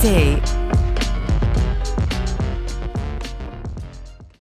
City.